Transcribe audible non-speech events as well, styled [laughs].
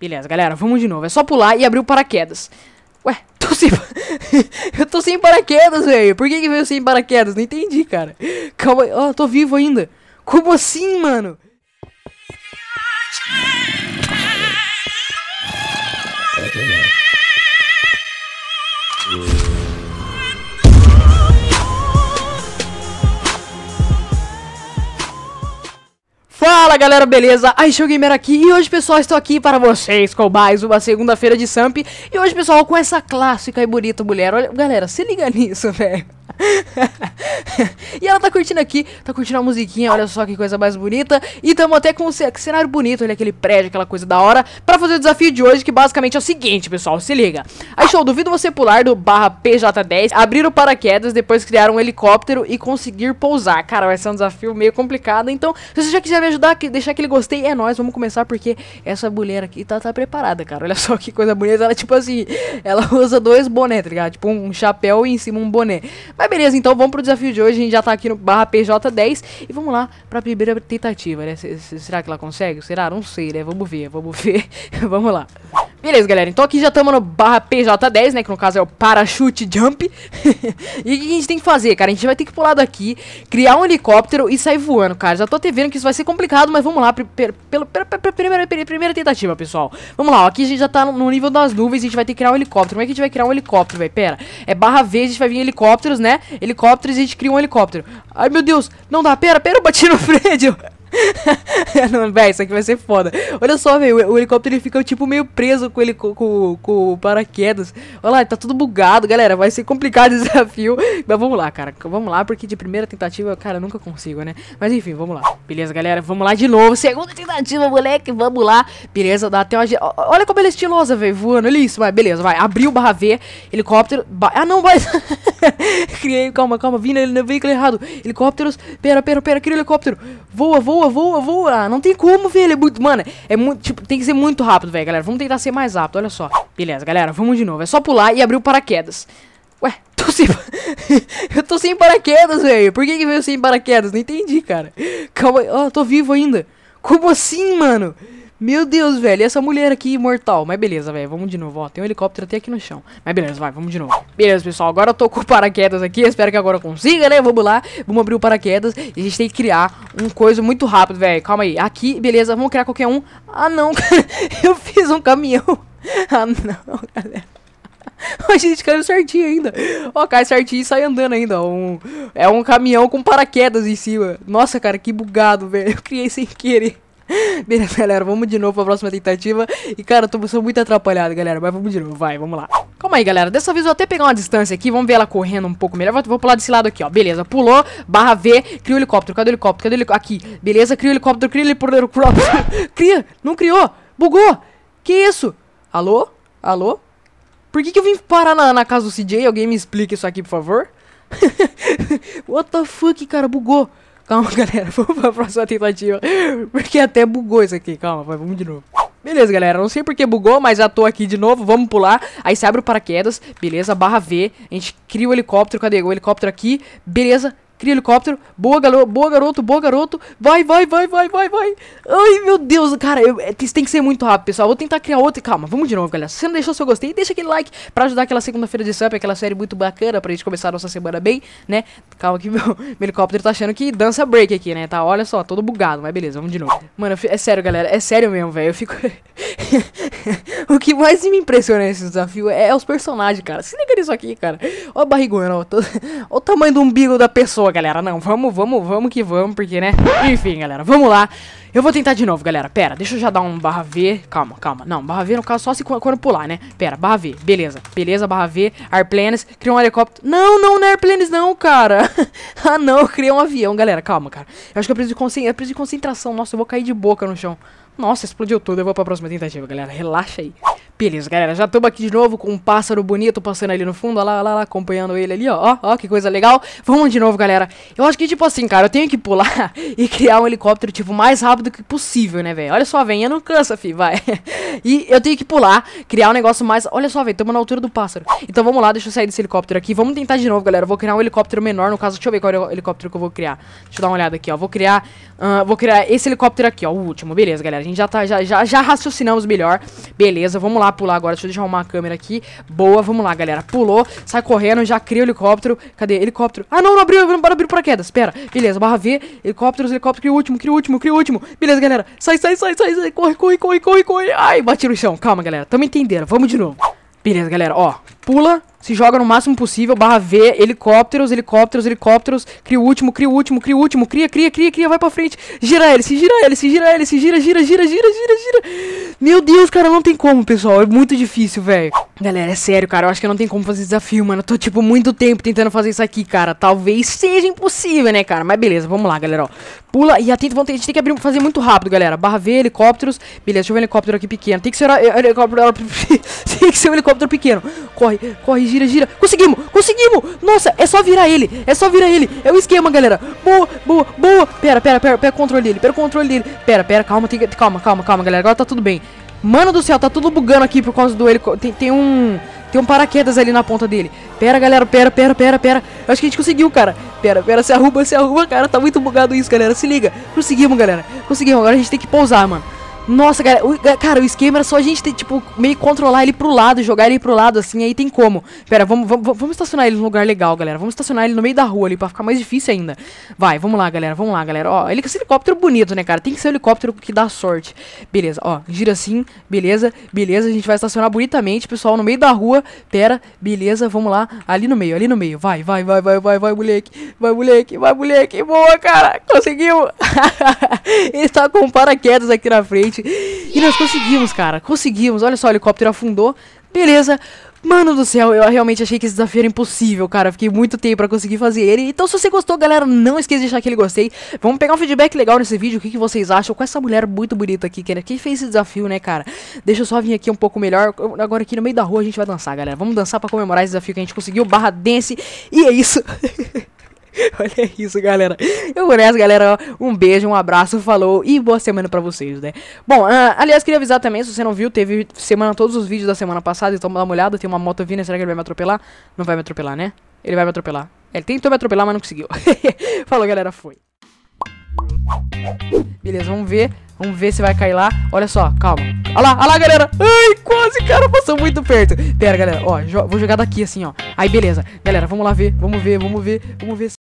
Beleza, galera, vamos de novo. É só pular e abrir o paraquedas. Ué, [laughs] tô sem... [laughs] eu tô sem paraquedas, velho. Por que que veio sem paraquedas? Não entendi, cara. Calma aí. Ó, tô vivo ainda. Como assim, mano? Galera, beleza? Aishou Gamer aqui e hoje pessoal estou aqui para vocês com mais uma segunda-feira de Samp. E hoje pessoal com essa clássica e bonita mulher, olha, galera, se liga nisso, [laughs] velho [laughs] e ela tá curtindo aqui, tá curtindo a musiquinha, olha só que coisa mais bonita. E tamo até com um cenário bonito, olha aquele prédio, aquela coisa da hora. Pra fazer o desafio de hoje, que basicamente é o seguinte, pessoal, se liga. Aí show, duvido você pular do barra PJ10, abrir o paraquedas, depois criar um helicóptero e conseguir pousar. Cara, vai ser um desafio meio complicado. Então, se você já quiser me ajudar, deixar aquele gostei, é nóis, vamos começar porque essa mulher aqui tá, tá preparada, cara. Olha só que coisa bonita, ela tipo assim, ela [laughs] usa dois bonés, tá ligado? Tipo um chapéu e em cima um boné. Mas beleza, então vamos pro desafio de hoje. A gente já tá aqui no barra PJ10 e vamos lá pra primeira tentativa, né? será que ela consegue? Será? Não sei, né? Vamos ver, vamos ver. [laughs] vamos lá. Beleza, galera, então aqui já estamos no barra PJ10, né, que no caso é o parachute jump. [laughs] E o que a gente tem que fazer, cara, a gente vai ter que pular daqui, criar um helicóptero e sair voando, cara. Já tô até vendo que isso vai ser complicado, mas vamos lá, pela primeira, primeira tentativa, pessoal. Vamos lá, ó, aqui a gente já tá no nível das nuvens, a gente vai ter que criar um helicóptero. Como é que a gente vai criar um helicóptero, velho? Pera, é barra V, a gente vai vir helicópteros, né, helicópteros e a gente cria um helicóptero. Ai, meu Deus, não dá, pera, pera, eu bati no [laughs] prédio [laughs] não, véi, isso aqui vai ser foda. Olha só, velho, o, o, helicóptero ele fica tipo meio preso com ele com, com, com o paraquedas. Olha lá, tá tudo bugado, galera. Vai ser complicado [laughs] esse desafio. Mas vamos lá, cara. Vamos lá, porque de primeira tentativa, cara, nunca consigo, né? Mas enfim, vamos lá. Beleza, galera, vamos lá de novo. Segunda tentativa, moleque, vamos lá. Beleza, dá até uma. Olha como ele é estilosa, velho, voando. Olha isso, vai, beleza, vai. Abriu barra V, helicóptero. Ba... Ah, não, vai. [laughs] Criei, calma, calma, vindo no veículo errado. Helicópteros. Pera, pera, pera, cria o helicóptero. Voa, voa voa, voa, voa. Não tem como, velho. É muito, mano, é muito, tipo, tem que ser muito rápido, velho, galera. Vamos tentar ser mais rápido, olha só. Beleza, galera, vamos de novo. É só pular e abrir o paraquedas. Ué, [laughs] tô sem... [laughs] eu tô sem paraquedas, velho. Por que que veio sem paraquedas? Não entendi, cara. Calma. Ó, oh, tô vivo ainda. Como assim, mano? Meu Deus, velho, essa mulher aqui imortal. Mas beleza, velho, vamos de novo, ó. Tem um helicóptero até aqui no chão. Mas beleza, vai, vamos de novo. Beleza, pessoal, agora eu tô com o paraquedas aqui. Espero que agora consiga, né? Vamos lá, vamos abrir o paraquedas. E a gente tem que criar um coisa muito rápido, velho. Calma aí. Aqui, beleza, vamos criar qualquer um. Ah, não. [laughs] Eu fiz um caminhão. [laughs] Ah, não, galera. [laughs] A gente caiu certinho ainda. Ó, cai certinho e sai andando ainda. Um, é um caminhão com paraquedas em cima. Nossa, cara, que bugado, velho. Eu criei sem querer. [laughs] Beleza, galera, vamos de novo pra próxima tentativa. E, cara, eu tô muito atrapalhado, galera. Mas vamos de novo, vai, vamos lá. Calma aí, galera. Dessa vez eu vou até pegar uma distância aqui. Vamos ver ela correndo um pouco melhor. Vou, vou pular desse lado aqui, ó. Beleza, pulou. Barra V. Cria o helicóptero. Cadê o helicóptero? Cadê o helicóptero? Aqui. Beleza, cria o helicóptero. Cria o helicóptero. [laughs] cria. Não criou. Bugou. Que isso? Alô? Alô? Por que, que eu vim parar na, na casa do CJ? Alguém me explica isso aqui, por favor? [laughs] What the fuck, cara? Bugou. Calma, [laughs] galera, vamos pra próxima tentativa. [laughs] Porque até bugou isso aqui. Calma, vai, vamos de novo. Beleza, galera, não sei porque bugou, mas já tô aqui de novo, vamos pular. Aí você abre o paraquedas, beleza, barra V, a gente cria o helicóptero, cadê o helicóptero aqui? Beleza, Cria helicóptero. Boa, garoto. Boa, garoto. Boa, garoto. Vai, vai, vai, vai, vai, vai. Ai, meu Deus. Cara, eu, é, tem que ser muito rápido, pessoal. Vou tentar criar outra. Calma, vamos de novo, galera. Se você não deixou seu gostei, deixa aquele like pra ajudar aquela segunda-feira de Samp, aquela série muito bacana pra gente começar a nossa semana bem, né? Calma que [laughs] meu, meu helicóptero tá achando que dança break aqui, né? Tá, olha só, todo bugado. Mas beleza, vamos de novo. Mano, é sério, galera. É sério mesmo, velho. Eu fico... [laughs] o que mais me impressiona nesse desafio é, é, os personagens, cara. Se liga nisso aqui, cara. Olha a barrigona, ó. Olha [laughs] o tamanho do umbigo da pessoa, galera. Não, vamos vamos, vamos, que vamos, porque, né? Enfim, galera, vamos lá. Eu vou tentar de novo, galera. Pera, deixa eu já dar um barra V. Calma, calma. Não, barra V no caso só se quando pular, né? Pera, barra V. Beleza. Beleza, barra V. Airplanes. Cria um helicóptero. Não, não, não é Airplanes não, cara. [laughs] ah, não. Criei um avião, galera. Calma, cara. Eu acho que eu preciso de, eu preciso de concentração. Nossa, eu vou cair de boca no chão. Nossa, explodiu tudo. Eu vou pra próxima tentativa, galera. Relaxa aí. Beleza, galera, já estamos aqui de novo com um pássaro bonito passando ali no fundo, ó lá, lá, lá, acompanhando ele ali, ó, ó, ó, que coisa legal. Vamos de novo, galera. Eu acho que, tipo assim, cara, eu tenho que pular [laughs] e criar um helicóptero, tipo, mais rápido que possível, né, velho? Olha só, venha, não cansa, fi, vai. [laughs] e eu tenho que pular, criar um negócio mais... Olha só, velho, estamos na altura do pássaro. Então vamos lá, deixa eu sair desse helicóptero aqui. Vamos tentar de novo, galera. Vou criar um helicóptero menor, no caso, deixa eu ver qual é o helicóptero que eu vou criar. Deixa eu dar uma olhada aqui, ó. Vou criar, uh, vou criar esse helicóptero aqui, ó, o último. Beleza, galera, gente já tá, já, já, já raciocinamos melhor. Beleza, vamos lá pular agora, deixa eu deixar arrumar a câmera aqui. Boa, vamos lá, galera. Pulou, sai correndo, já cria o helicóptero. Cadê? Helicóptero. Ah, não, não abriu, não para abrir paraquedas. Pera, beleza, barra V, helicópteros, helicóptero, cria o último, cria o último, cria o último. Beleza, galera. Sai, sai, sai, sai, sai. Corre, corre, corre, corre, corre. Ai, bati no chão. Calma, galera. Tamo entendendo. Vamos de novo. Beleza, galera, ó. Pula, se joga no máximo possível, barra V, helicópteros, helicópteros, helicópteros, cria o último, cria o último, cria o último, cria, cria, cria, cria, vai pra frente, gira se gira se gira se gira, gira, gira, gira, gira, gira. Meu Deus, cara, não tem como, pessoal, é muito difícil, velho. Galera, é sério, cara, eu acho que não tem como fazer desafio, mano, eu tô, tipo, muito tempo tentando fazer isso aqui, cara, talvez seja impossível, né, cara, mas beleza, vamos lá, galera, ó. Pula e atenta, a gente tem que abrir, fazer muito rápido, galera, barra V, helicópteros, beleza, deixa eu ver um helicóptero aqui pequeno, tem que ser helicóptero, [laughs] tem que ser um helicóptero pequeno, corre, corre, gira, gira. Conseguimos, conseguimos. Nossa, é só virar ele. É só virar ele. É o esquema, galera. Boa, boa, boa. Pera, pera, pera, pera o controle dele. Pera o controle dele. Pera, pera, calma, tem, calma, calma, calma, galera. Agora tá tudo bem. Mano do céu, tá tudo bugando aqui por causa do helicóptero. Tem, tem um... Tem um paraquedas ali na ponta dele. Pera, galera, pera, pera, pera, pera. Acho que a gente conseguiu, cara. Pera, pera, se arruma, se arruma, cara. Tá muito bugado isso, galera. Se liga. Conseguimos, galera. Conseguimos. Agora a gente tem que pousar, mano. Nossa, cara o, cara, o esquema era só a gente ter, tipo, meio controlar ele pro lado, jogar ele pro lado, assim, aí tem como. Pera, vamos, vamos, vamos estacionar ele num lugar legal, galera. Vamos estacionar ele no meio da rua ali, pra ficar mais difícil ainda. Vai, vamos lá, galera, vamos lá, galera. Ó, ele com esse helicóptero bonito, né, cara? Tem que ser um helicóptero que dá sorte. Beleza, ó, gira assim, beleza, beleza. A gente vai estacionar bonitamente, pessoal, no meio da rua. Pera, beleza, vamos lá. Ali no meio, ali no meio. Vai, vai, vai, vai, vai, vai, moleque. Vai, moleque, vai, moleque. Boa, cara, conseguimos. [laughs] ele tá com paraquedas aqui na frente. E nós conseguimos, cara. Conseguimos. Olha só, o helicóptero afundou. Beleza. Mano do céu, eu realmente achei que esse desafio era impossível, cara. Fiquei muito tempo pra conseguir fazer ele. Então, se você gostou, galera, não esqueça de deixar aquele gostei. Vamos pegar um feedback legal nesse vídeo. O que, que vocês acham com essa mulher muito bonita aqui, que, que fez esse desafio, né, cara? Deixa eu só vir aqui um pouco melhor. Agora aqui no meio da rua a gente vai dançar, galera. Vamos dançar pra comemorar esse desafio que a gente conseguiu. Barra dance. E é isso. [laughs] [laughs] Olha isso, galera. Eu vou nessa, galera. Um beijo, um abraço, falou e boa semana pra vocês, né? Bom, uh, aliás, queria avisar também, se você não viu, teve semana todos os vídeos da semana passada, então dá uma olhada. Tem uma moto vindo, será que ele vai me atropelar? Não vai me atropelar, né? Ele vai me atropelar. Ele tentou me atropelar, mas não conseguiu. [laughs] Falou, galera, foi. Beleza, vamos ver. Vamos ver se vai cair lá. Olha só, calma. Olha lá, olha lá, galera. Ai, quase, cara, passou muito perto. Pera, galera, ó, jo vou jogar daqui assim, ó. Aí, beleza. Galera, vamos lá ver, vamos ver, vamos ver, vamos ver.